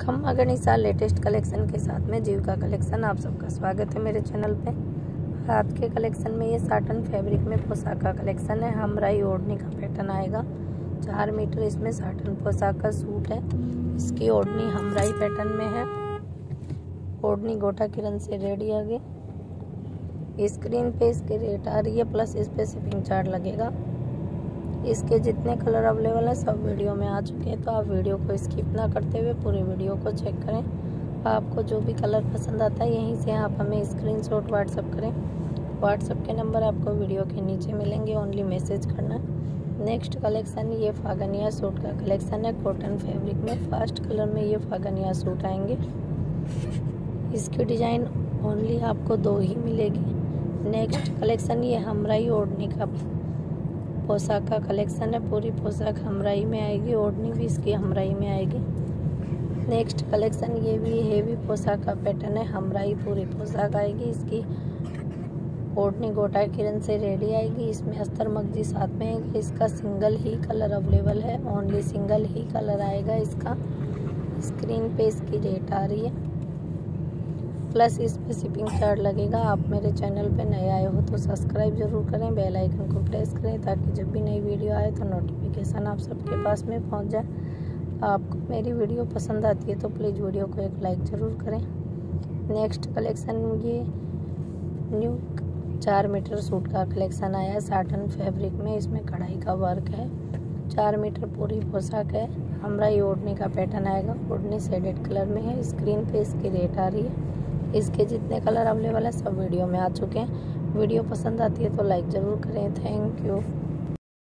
खम्मा गणिसा latest collection के साथ में जीव का कलेक्शन आप सबका स्वागत है मेरे चैनल पे। हाथ के कलेक्शन में ये साटन फैब्रिक में पोशाक का कलेक्शन है। हमराई ओढ़नी का पैटर्न आएगा। चार मीटर इसमें साटन पोशाक का सूट है। इसकी ओढ़नी हमराई पैटर्न में है। ओढ़नी गोटा किरण से रेडी आगे। स्क्रीन पे इसके रेट आ रही है प्लस इस पे शिपिंग चार्ज लगेगा। इसके जितने कलर अवेलेबल हैं, सब वीडियो में आ चुके हैं। तो आप वीडियो को स्किप ना करते हुए पूरे वीडियो को चेक करें। आपको जो भी कलर पसंद आता है, यहीं से आप हमें स्क्रीनशॉट व्हाट्सअप करें। व्हाट्सअप के नंबर आपको वीडियो के नीचे मिलेंगे ओनली मैसेज करना। नेक्स्ट कलेक्शन ये फागनिया सूट का कलेक्शन है कॉटन फैब्रिक में। फ़र्स्ट कलर में ये फागनिया सूट आएँगे। इसकी डिज़ाइन ओनली आपको दो ही मिलेगी। नेक्स्ट कलेक्शन ये हमराई ओढ़ने का पोशाक का कलेक्शन है। पूरी पोशाक हमराई में आएगी, ओढ़नी भी इसकी हमराई में आएगी। नेक्स्ट कलेक्शन ये भी हेवी पोशाक का पैटर्न है, हमराई पूरी पोशाक आएगी, इसकी ओढ़नी गोटा किरण से रेडी आएगी, इसमें अस्तर मगजी साथ में आएगी, इसका सिंगल ही कलर अवेलेबल है ओनली सिंगल ही कलर आएगा इसका। स्क्रीन पे इसकी डेट आ रही है। प्लस इस पर शिपिंग चार्ज लगेगा। आप मेरे चैनल पे नए आए हो तो सब्सक्राइब ज़रूर करें, बेल आइकन को प्रेस करें ताकि जब भी नई वीडियो आए तो नोटिफिकेशन आप सबके पास में पहुँच जाए। आपको मेरी वीडियो पसंद आती है तो प्लीज़ वीडियो को एक लाइक ज़रूर करें। नेक्स्ट कलेक्शन ये न्यू चार मीटर सूट का कलेक्शन आया है साटन फैब्रिक में। इसमें कढ़ाई का वर्क है। चार मीटर पूरी पोशाक है। हमरा ये ओढ़ने का पैटर्न आएगा। ओढ़नी सेडेड कलर में है। स्क्रीन पे इसकी रेट आ रही है। इसके जितने कलर अवेलेबल है, सब वीडियो में आ चुके हैं। वीडियो पसंद आती है तो लाइक ज़रूर करें। Thank you